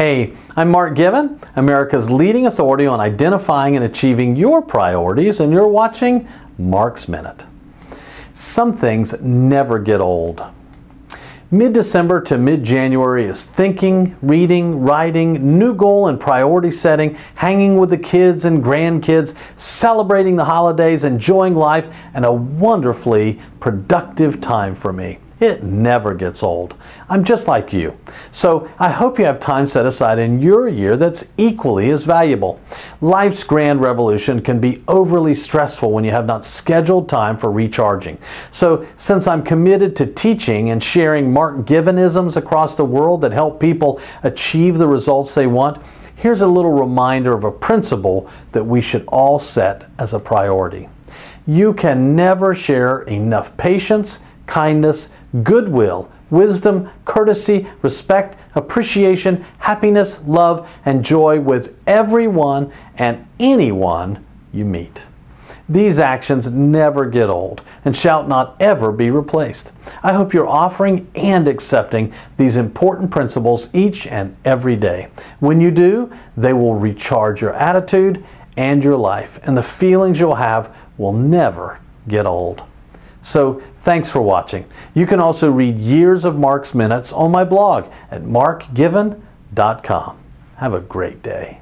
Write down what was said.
Hey, I'm Mark Given, America's leading authority on identifying and achieving your priorities, and you're watching Mark's Minute. Some things never get old. Mid December to mid January is thinking, reading, writing, new goal and priority setting, hanging with the kids and grandkids, celebrating the holidays, enjoying life, and a wonderfully productive time for me. It never gets old. I'm just like you. So I hope you have time set aside in your year that's equally as valuable. Life's grand revolution can be overly stressful when you have not scheduled time for recharging. So since I'm committed to teaching and sharing Mark Givenisms across the world that help people achieve the results they want, here's a little reminder of a principle that we should all set as a priority. You can never share enough patience, kindness, goodwill, wisdom, courtesy, respect, appreciation, happiness, love, and joy with everyone and anyone you meet. These actions never get old and shall not ever be replaced. I hope you're offering and accepting these important principles each and every day. When you do, they will recharge your attitude and your life, and the feelings you'll have will never get old. So thanks for watching. You can also read years of Mark's Minutes on my blog at markgiven.com. Have a great day.